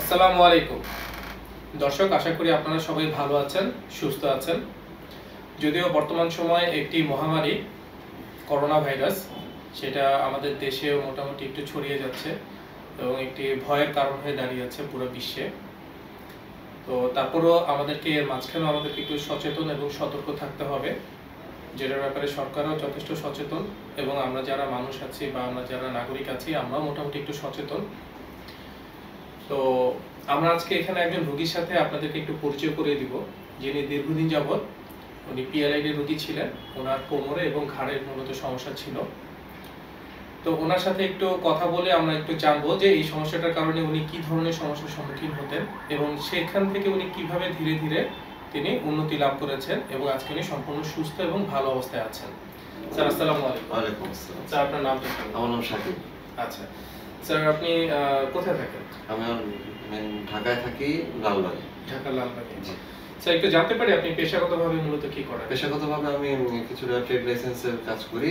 আসসালামু আলাইকুম। দর্শক, আশা করি আপনারা সবাই ভালো আছেন, সুস্থ আছেন। যদিও বর্তমান সময়ে একটি মহামারী করোনা ভাইরাস সেটা আমাদের দেশেও মোটামুটি একটু ছড়িয়ে যাচ্ছে এবং একটি ভয়ের কারণ হয়ে দাঁড়িয়ে আছে পুরো বিশ্বে। তো তারপরও আমাদেরকে এর মাঝখানেও আমাদেরকে একটু সচেতন এবং সতর্ক থাকতে হবে। যেটার ব্যাপারে সরকারও যথেষ্ট সচেতন এবং আমরা যারা মানুষ আছি বা আমরা যারা নাগরিক আছি, আমরাও মোটামুটি একটু সচেতন। তো আমরা আজকে এখানে একজন রোগীর সাথে আপনাদেরকে একটু পরিচয় করে দিব যিনি দীর্ঘদিন যাবৎ উনি পিএলআইডি রোগী ছিলেন। ওনার কোমরে এবং ঘাড়ের মূলত সমস্যা ছিল। তো ওনার সাথে একটু কথা বলে আমরা একটু জানব যে এই সমস্যাটার কারণে উনি কি ধরনের সমস্যার সম্মুখীন হতেন এবং সেখান থেকে উনি কীভাবে ধীরে ধীরে তিনি উন্নতি লাভ করেছেন এবং আজকে উনি সম্পূর্ণ সুস্থ এবং ভালো অবস্থায় আছেন। স্যার আসসালামু আলাইকুম। ওয়ালাইকুম আসসালাম। স্যার আপনার নামটা কি? আমার নাম শাকিব। আচ্ছা। স্যার আপনি কোথায় থাকেন? আমি ঢাকায় থাকি লালবাগে ঢাকা লালবাগে স্যার একটু জানতে পারি আপনি পেশাগতভাবে মূলত কি করেন? পেশাগতভাবে আমি কিছুটা ট্রেড লাইসেন্সের কাজ করি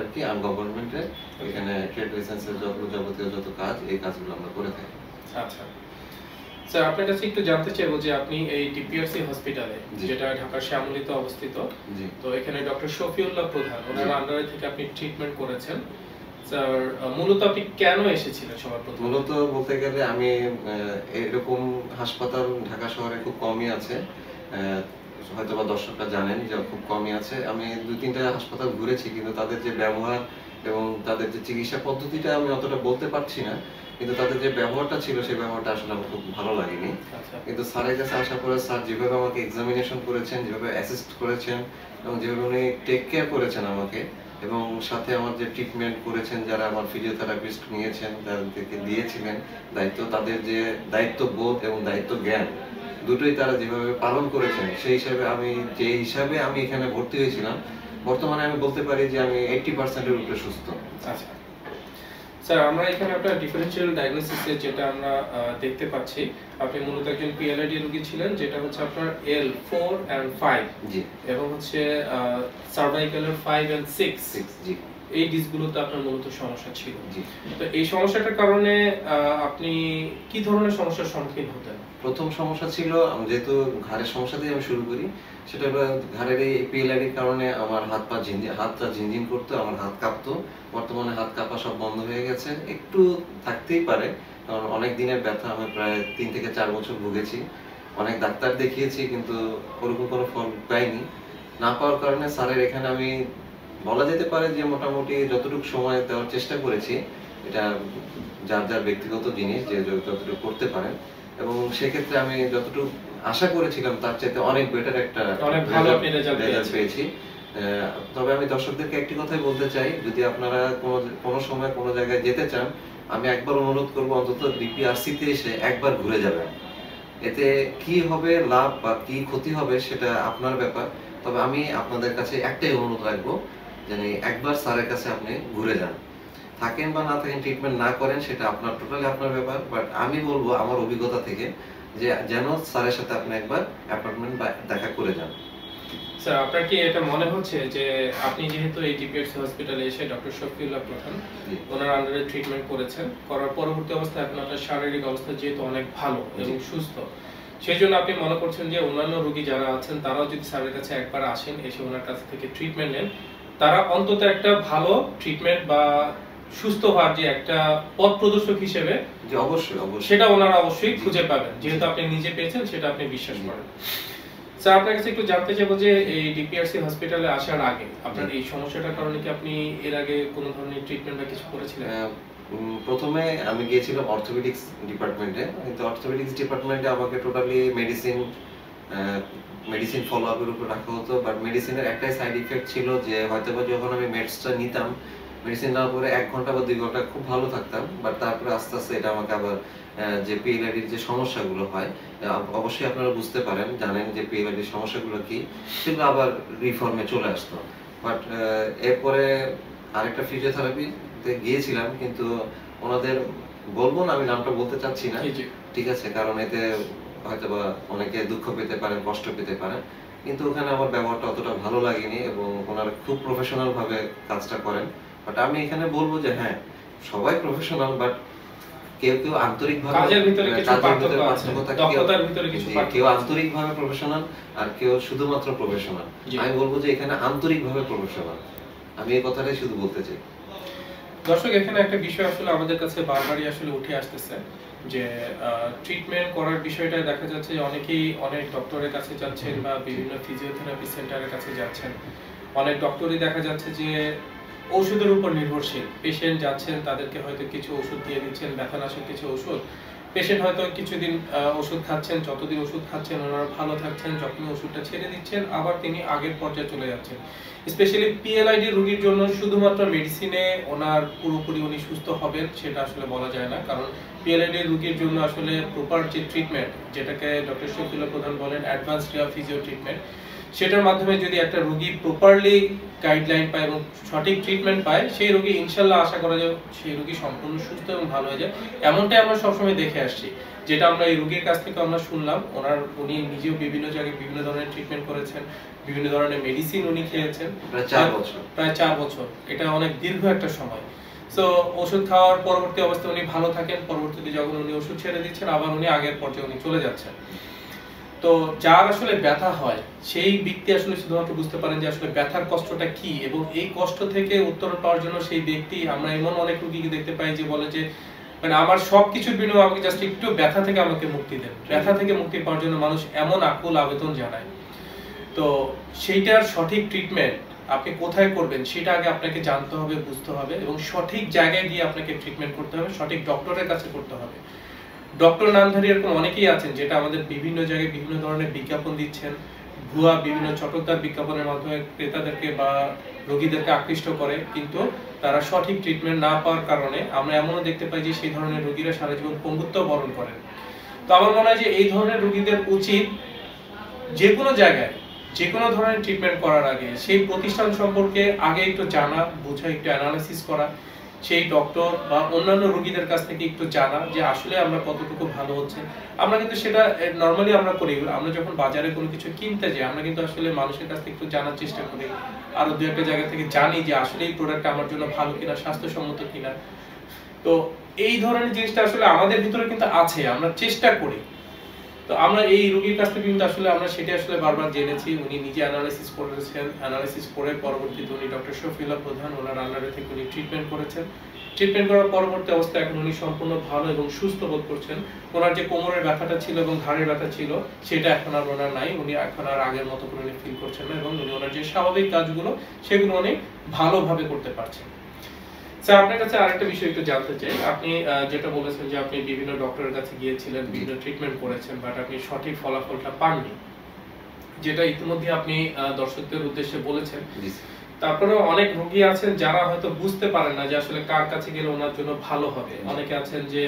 আর কি আনগভর্নমেন্টের এখানে ট্রেড লাইসেন্সের যত যাবতীয় যত কাজ এই কাজগুলো আমরা করে থাকি। আচ্ছা। স্যার আপনার কাছে একটু জানতে চাইব যে আপনি এই ডিপিআরসি হসপিটালে যেটা ঢাকার শ্যামলীতে অবস্থিত তো এখানে ডক্টর শফিউল্লাহ প্রধান ওনার আন্ডারে থেকে আপনি ট্রিটমেন্ট করেছেন। স্যার মূলত আপনি কেন এসেছিলেন সবার প্রথম? মূলত বলতে গেলে আমি এরকম হাসপাতাল ঢাকা শহরে খুব কমই আছে। হয়তো বা দর্শকরা জানেন যে খুব কমই আছে। আমি দুই তিনটা হাসপাতাল ঘুরেছি কিন্তু তাদের যে ব্যবহার এবং তাদের যে চিকিৎসা পদ্ধতিটা আমি অতটা বলতে পারছি না। কিন্তু তাদের যে ব্যবহারটা ছিল সেই ব্যবহারটা আসলে আমার খুব ভালো লাগেনি। আচ্ছা। কিন্তু স্যারের কাছে আসার পরে স্যার যেভাবে আমাকে এক্সামিনেশন করেছেন যেভাবে অ্যাসিস্ট করেছেন এবং যেভাবে উনি টেক কেয়ার করেছেন আমাকে এবং সাথে আমার যে ট্রিটমেন্ট করেছেন যারা আমার ফিজিওথেরাপিস্ট নিয়েছেন তাদেরকে দিয়েছিলেন দায়িত্ব, তাদের যে দায়িত্ব বোধ এবং দায়িত্ব জ্ঞান দুটোই তারা যেভাবে পালন করেছেন, সেই হিসাবে আমি, যে হিসাবে আমি এখানে ভর্তি হয়েছিলাম, বর্তমানে আমি বলতে পারি যে আমি এইটটি পার্সেন্টের উপরে সুস্থ। আচ্ছা। স্যার আমরা এখানে আপনার ডিফারেনশিয়াল ডায়াগনোসিসে যেটা আমরা দেখতে পাচ্ছি। আপনি মূলত একজন পিএলআইডি রোগী ছিলেন যেটা হচ্ছে আপনার এল ফোর অ্যান্ড ফাইভ জি। এবং হচ্ছে সার্ভাইকালের ফাইভ অ্যান্ড সিক্স জি। এই ডিসগুলোতে আপনার মূলত সমস্যা ছিল। তো এই সমস্যাটার কারণে আপনি কি ধরনের সমস্যার সম্মুখীন হতেন? প্রথম সমস্যা ছিল আমি যেহেতু ঘাড়ের সমস্যা দিয়ে আমি শুরু করি সেটা ঘাড়ের এই পিএলআইডির কারণে আমার হাত পা ঝিনঝিন হাতটা ঝিনঝিন করতো আমার হাত কাঁপতো। বর্তমানে হাত কাঁপা সব বন্ধ হয়ে গেছে। একটু থাকতেই পারে কারণ অনেক দিনের ব্যথা আমি প্রায় তিন থেকে চার বছর ভুগেছি। অনেক ডাক্তার দেখিয়েছি কিন্তু ওরকম কোনো ফল পাইনি। না পাওয়ার কারণে স্যারের এখানে আমি বলা যেতে পারে যে মোটামুটি যতটুকু সময় দেওয়ার চেষ্টা করেছি এটা যার যার ব্যক্তিগত জিনিস যে যতটুকু করতে পারেন। এবং সেক্ষেত্রে আমি যতটুকু আশা করেছিলাম তার চাইতে অনেক বেটার একটা অনেক ভালো পেয়েছেন। পেয়েছি। তবে আমি দর্শকদেরকে একটি কথাই বলতে চাই যদি আপনারা কোনো কোনো সময় কোনো জায়গায় যেতে চান আমি একবার অনুরোধ করব অন্তত ডিপিআরসিতে এসে একবার ঘুরে যাবেন। এতে কি হবে লাভ বা কি ক্ষতি হবে সেটা আপনার ব্যাপার। তবে আমি আপনাদের কাছে একটাই অনুরোধ রাখব যেন একবার স্যারের কাছে আপনি ঘুরে যান। থাকেন বা না থাকেন ট্রিটমেন্ট না করেন সেটা আপনার টোটালি আপনার ব্যাপার। বাট আমি বলব আমার অভিজ্ঞতা থেকে যে যেন স্যারের সাথে আপনি একবার অ্যাপয়েন্টমেন্ট বা দেখা করে যান। স্যার আপনার কি এটা মনে হচ্ছে যে আপনি যেহেতু এই ডিপিআরসি হসপিটালে এসে ডক্টর শফিউল্লাহ প্রধান ওনার আন্ডারে ট্রিটমেন্ট করেছেন করার পরবর্তী অবস্থায় আপনার শারীরিক অবস্থা যেহেতু অনেক ভালো এবং সুস্থ সেই জন্য আপনি মনে করছেন যে অন্যান্য রোগী যারা আছেন তারাও যদি স্যারের কাছে একবার আসেন এসে ওনার কাছ থেকে ট্রিটমেন্ট নেন তারা অন্তত একটা ভালো ট্রিটমেন্ট বা সুস্থ হওয়ার যে একটা পথ প্রদর্শক হিসেবে যে অবশ্যই অবশ্যই। সেটা ওনারা অবশ্যই খুঁজে পাবেন। যেহেতু আপনি নিজে পেয়েছেন সেটা আপনি বিশ্বাস করেন। স্যার আপনার কাছে একটু জানতে চাইব যে এই ডিপিআরসি হসপিটালে আসার আগে আপনার এই সমস্যাটার কারণে কি আপনি এর আগে কোনো ধরনের ট্রিটমেন্ট বা কিছু করেছিলেন? প্রথমে আমি গিয়েছিলাম অর্থোপেডিক্স ডিপার্টমেন্টে কিন্তু অর্থোপেডিক্স ডিপার্টমেন্টে আমাকে টোটালি মেডিসিন মেডিসিন ফলো আপের উপর রাখা হতো বাট মেডিসিনের একটাই সাইড ইফেক্ট ছিল যে হয়তো বা যখন আমি মেডসটা নিতাম মেডিসিন নেওয়ার পরে এক ঘণ্টা বা দুই ঘণ্টা খুব ভালো থাকতাম বাট তারপরে আস্তে আস্তে এটা আমাকে আবার যে পিএলআইডির যে সমস্যাগুলো হয় অবশ্যই আপনারা বুঝতে পারেন জানেন যে পিএলআইডির সমস্যাগুলো কি সেগুলো আবার রিফর্মে চলে আসতো বাট এরপরে আরেকটা ফিজিওথেরাপিতে গিয়েছিলাম কিন্তু ওনাদের বলব না আমি নামটা বলতে চাচ্ছি না। ঠিক আছে কারণ এতে হয়তোবা অনেকে দুঃখ পেতে পারেন কষ্ট পেতে পারেন কিন্তু ওখানে আমার ব্যবহারটা অতটা ভালো লাগেনি এবং ওনারা খুব প্রফেশনাল ভাবে কাজটা করেন। বাট আমি এখানে বলব যে হ্যাঁ সবাই প্রফেশনাল বাট কেউ কেউ আন্তরিকভাবে কাজের ভিতরে কিছু পার্থক্য আছে, কেউ- দক্ষতার ভিতরে কিছু কেউ আন্তরিকভাবে প্রফেশনাল আর কেউ শুধুমাত্র প্রফেশনাল আমি বলব যে এখানে আন্তরিকভাবে প্রফেশনাল আমি এই কথাটাই শুধু বলতে চাই। দর্শক, এখানে একটা বিষয় আসলে আমাদের কাছে বারবারই আসলে উঠে আসতেছে যে ট্রিটমেন্ট করার বিষয়টা দেখা যাচ্ছে অনেকেই অনেক ডক্টরের কাছে যাচ্ছেন বা বিভিন্ন ফিজিওথেরাপি সেন্টারের কাছে যাচ্ছেন। অনেক ডক্টরই দেখা যাচ্ছে যে ওষুধের উপর নির্ভরশীল। পেশেন্ট যাচ্ছেন, তাদেরকে হয়তো কিছু ওষুধ দিয়ে দিচ্ছেন, ব্যথানাশক কিছু ওষুধ পেশেন্ট হয়তো কিছুদিন ওষুধ খাচ্ছেন, যতদিন ওষুধ খাচ্ছেন, ওনারা ভালো থাকছেন যখন ওষুধটা ছেড়ে দিচ্ছেন, আবার তিনি আগের পর্যায়ে চলে যাচ্ছেন। স্পেশালি পিএলআইডি রোগীর জন্য শুধুমাত্র মেডিসিনে ওনার পুরোপুরি উনি সুস্থ হবেন, সেটা আসলে বলা যায় না। কারণ পিএলআইডি রোগীর জন্য আসলে প্রপার যে ট্রিটমেন্ট যেটাকে ডক্টর শফিউল্লাহ প্রধান বলেন অ্যাডভান্স ফিজিও ট্রিটমেন্ট সেটার মাধ্যমে যদি একটা রোগী প্রপারলি গাইডলাইন পায় এবং সঠিক ট্রিটমেন্ট পায় সেই রোগী ইনশাল্লাহ আশা করা যায় সেই রোগী সম্পূর্ণ সুস্থ এবং ভালো হয়ে যায়। এমনটাই আমরা সবসময় দেখে আসছি। যেটা আমরা এই রোগীর কাছ থেকে আমরা শুনলাম। ওনার উনি নিজেও বিভিন্ন জায়গায় বিভিন্ন ধরনের ট্রিটমেন্ট করেছেন বিভিন্ন ধরনের মেডিসিন উনি খেয়েছেন। প্রায় চার বছর। প্রায় চার বছর। এটা অনেক দীর্ঘ একটা সময়। সো ওষুধ খাওয়ার পরবর্তী অবস্থায় উনি ভালো থাকেন। পরবর্তীতে যখন উনি ওষুধ ছেড়ে দিচ্ছেন আবার উনি আগের পর্যায়ে উনি চলে যাচ্ছেন। তো যার আসলে ব্যথা হয়, সেই ব্যক্তি আসলে শুধুমাত্র বুঝতে পারেন যে আসলে ব্যথার কষ্টটা কি এবং এই কষ্ট থেকে উত্তরণ পাওয়ার জন্য সেই ব্যক্তি, আমরা এমন অনেক রোগীকে দেখতে পাই যে বলে যে মানে আমার সব কিছুর বিনিময়ে আমাকে জাস্ট একটু ব্যথা থেকে আমাকে মুক্তি দেন। ব্যথা থেকে মুক্তি পাওয়ার জন্য মানুষ এমন আকুল আবেদন জানায়। তো সেইটার সঠিক ট্রিটমেন্ট আপনি কোথায় করবেন, সেটা আগে আপনাকে জানতে হবে, বুঝতে হবে এবং সঠিক জায়গায় গিয়ে আপনাকে ট্রিটমেন্ট করতে হবে, সঠিক ডক্টরের কাছে করতে হবে। ডক্টর নামধারী এরকম অনেকেই আছেন যেটা আমাদের বিভিন্ন জায়গায় বিভিন্ন ধরনের বিজ্ঞাপন দিচ্ছেন। ভুয়া বিভিন্ন চটকদার বিজ্ঞাপনের মাধ্যমে ক্রেতাদেরকে বা রোগীদেরকে আকৃষ্ট করে, কিন্তু তারা সঠিক ট্রিটমেন্ট না পাওয়ার কারণে আমরা এমনও দেখতে পাই যে সেই ধরনের রোগীরা সারা জীবন পঙ্গুত্ব বরণ করেন। তো আমার মনে হয় যে এই ধরনের রোগীদের উচিত যে কোনো জায়গায়, যে কোনো ধরনের ট্রিটমেন্ট করার আগে সেই প্রতিষ্ঠান সম্পর্কে আগে একটু জানা, বোঝা, একটু অ্যানালাইসিস করা। সেই ডক্টর বা অন্যান্য রোগীদের কাছ থেকে একটু জানা যে আসলে আমরা কতটুকু ভালো হচ্ছে। আমরা কিন্তু সেটা নর্মালি আমরা করি। আমরা যখন বাজারে কোনো কিছু কিনতে যাই, আমরা কিন্তু আসলে মানুষের কাছ থেকে একটু জানার চেষ্টা করি। আরও দু একটা জায়গা থেকে জানি যে আসলে এই প্রোডাক্টটা আমার জন্য ভালো কিনা, স্বাস্থ্যসম্মত কিনা। তো এই ধরনের জিনিসটা আসলে আমাদের ভিতরে কিন্তু আছে, আমরা চেষ্টা করি। তো আমরা এই রোগীর কাছ থেকে কিন্তু আসলে আমরা সেটা আসলে বারবার জেনেছি। উনি নিজে অ্যানালাইসিস করেছেন। অ্যানালাইসিস করে পরবর্তীতে উনি ডক্টর শফিউল্লাহ প্রধান, ওনার আন্ডারে থেকে উনি ট্রিটমেন্ট করেছেন। ট্রিটমেন্ট করার পরবর্তী অবস্থায় এখন উনি সম্পূর্ণ ভালো এবং সুস্থ বোধ করছেন। ওনার যে কোমরের ব্যথাটা ছিল এবং ঘাড়ের ব্যথা ছিল, সেটা এখন আর ওনার নাই। উনি এখন আর আগের মতো করে উনি ফিল করছেন না এবং উনি ওনার যে স্বাভাবিক কাজগুলো, সেগুলো উনি ভালোভাবে করতে পারছেন। স্যার আপনার কাছে আরেকটা বিষয় একটু জানতে চাই। আপনি যেটা বলেছেন যে আপনি বিভিন্ন ডক্টরের কাছে গিয়েছিলেন বিভিন্ন ট্রিটমেন্ট করেছেন বাট আপনি সঠিক ফলাফলটা পাননি। যেটা ইতিমধ্যে আপনি দর্শকদের উদ্দেশ্যে বলেছেন। তারপরেও অনেক রোগী আছেন যারা হয়তো বুঝতে পারেন না যে আসলে কার কাছে গেলে ওনার জন্য ভালো হবে। অনেকে আছেন যে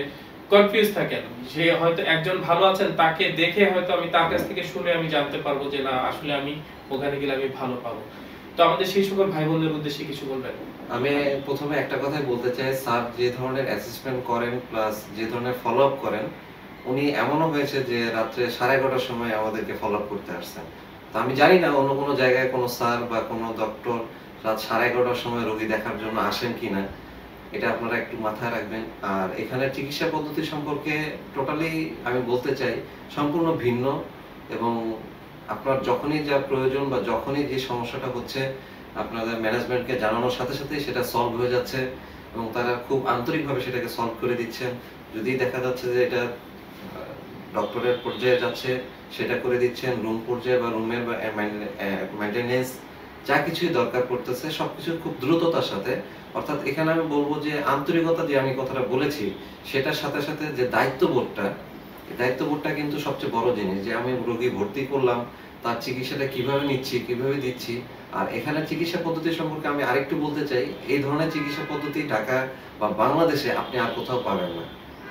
কনফিউজ থাকেন। যে হয়তো একজন ভালো আছেন তাকে দেখে হয়তো আমি তার কাছ থেকে শুনে আমি জানতে পারব যে না আসলে আমি ওখানে গেলে আমি ভালো পাবো। তো আমাদের সেই সকল ভাই বোনদের উদ্দেশ্যে কিছু বলবেন? আমি প্রথমে একটা কথাই বলতে চাই, স্যার যে ধরনের অ্যাসেসমেন্ট করেন প্লাস যে ধরনের ফলো আপ করেন, উনি এমনও হয়েছে যে রাত্রে সাড়ে এগারোটার সময় আমাদেরকে ফলো করতে আসছেন। তো আমি জানি না অন্য কোনো জায়গায় কোনো স্যার বা কোনো ডক্টর রাত সাড়ে এগারোটার সময় রোগী দেখার জন্য আসেন কিনা, এটা আপনারা একটু মাথায় রাখবেন। আর এখানে চিকিৎসা পদ্ধতি সম্পর্কে টোটালি আমি বলতে চাই, সম্পূর্ণ ভিন্ন এবং আপনার যখনই যা প্রয়োজন বা যখনই যে সমস্যাটা হচ্ছে আপনাদের ম্যানেজমেন্টকে জানানোর সাথে সাথেই সেটা সলভ হয়ে যাচ্ছে এবং তারা খুব আন্তরিকভাবে সেটাকে সলভ করে দিচ্ছেন। যদি দেখা যাচ্ছে যে এটা ডক্টরের পর্যায়ে যাচ্ছে, সেটা করে দিচ্ছেন রুম পর্যায়ে বা রুমের বা মেনটেনেন্স যা কিছুই দরকার পড়তেছে, সবকিছু খুব দ্রুততার সাথে। অর্থাৎ এখানে আমি বলব যে আন্তরিকতা যে আমি কথাটা বলেছি, সেটার সাথে সাথে যে দায়িত্ববোধটা দায়িত্ববোধটা কিন্তু সবচেয়ে বড় জিনিস। যে আমি রোগী ভর্তি করলাম তার চিকিৎসাটা কীভাবে নিচ্ছি, কীভাবে দিচ্ছি? আর এখানে চিকিৎসা পদ্ধতি সম্পর্কে আমি আরেকটু বলতে চাই, এই ধরনের চিকিৎসা পদ্ধতি ঢাকা বা বাংলাদেশে আপনি আর কোথাও পাবেন না।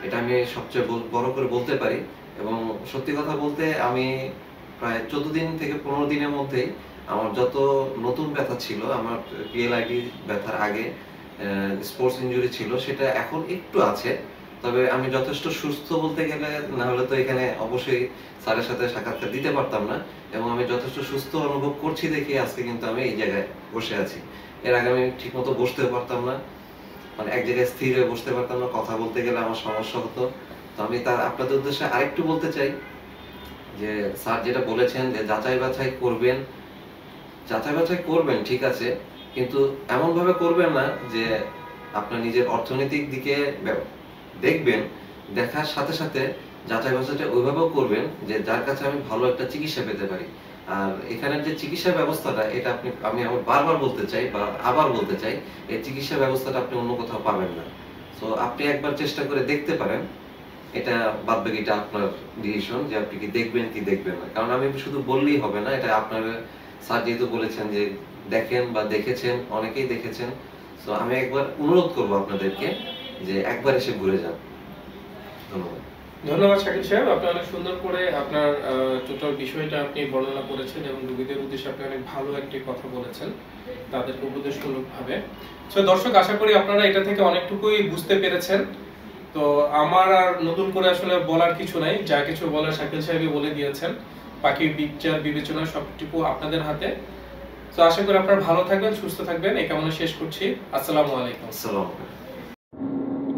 এটা আমি সবচেয়ে বড় করে বলতে পারি এবং সত্যি কথা বলতে আমি প্রায় চোদ্দ দিন থেকে পনেরো দিনের মধ্যেই আমার যত নতুন ব্যথা ছিল, আমার পিএলআইডি ব্যথার আগে স্পোর্টস ইঞ্জুরি ছিল, সেটা এখন একটু আছে। তবে আমি যথেষ্ট সুস্থ বলতে গেলে, না হলে তো এখানে অবশ্যই স্যারের সাথে সাক্ষাৎকার দিতে পারতাম না। এবং আমি যথেষ্ট সুস্থ অনুভব করছি দেখে আজকে কিন্তু আমি এই জায়গায় বসে আছি। এর আগে আমি ঠিকমতো বসতেও পারতাম না। মানে এক জায়গায় স্থির হয়ে বসতে পারতাম না, কথা বলতে গেলে আমার সমস্যা হতো। তো আমি তার আপনাদের উদ্দেশ্যে আরেকটু বলতে চাই যে, স্যার যেটা বলেছেন যে যাচাই বাছাই করবেন, যাচাই বাছাই করবেন, ঠিক আছে। কিন্তু এমন ভাবে করবেন না যে আপনার নিজের অর্থনৈতিক দিকে দেখবেন, দেখার সাথে সাথে যাচাই বাছাইটা ওইভাবেও করবেন যে যার কাছে আমি ভালো একটা চিকিৎসা পেতে পারি। আর এখানের যে চিকিৎসা ব্যবস্থাটা, এটা আপনি, আমি আবার বারবার বলতে চাই বা আবার বলতে চাই, এই চিকিৎসা ব্যবস্থাটা আপনি অন্য কোথাও পাবেন না। তো আপনি একবার চেষ্টা করে দেখতে পারেন। এটা বাদ বাকিটা আপনার ডিসিশন যে আপনি কি দেখবেন কি দেখবেন না। কারণ আমি শুধু বললেই হবে না, এটা আপনার স্যার যেহেতু বলেছেন যে দেখেন বা দেখেছেন, অনেকেই দেখেছেন। তো আমি একবার অনুরোধ করব আপনাদেরকে যে একবার এসে ঘুরে যান ধন্যবাদ। ধন্যবাদ শাকিল সাহেব। আপনি অনেক সুন্দর করে আপনার টোটাল বিষয়টা আপনি বর্ণনা করেছেন এবং রোগীদের উদ্দেশ্যে আপনি অনেক ভালো একটি কথা বলেছেন তাদেরকে উপদেশমূলক ভাবে তো দর্শক আশা করি আপনারা এটা থেকে অনেকটুকুই বুঝতে পেরেছেন। তো আমার আর নতুন করে আসলে বলার কিছু নাই যা কিছু বলার শাকিল সাহেবই বলে দিয়েছেন। বাকি বিচার বিবেচনা সবটুকু আপনাদের হাতে। তো আশা করি আপনারা ভালো থাকবেন সুস্থ থাকবেন। এই কামনা শেষ করছি। আসসালামু আলাইকুম। আসসালামু আলাইকুম।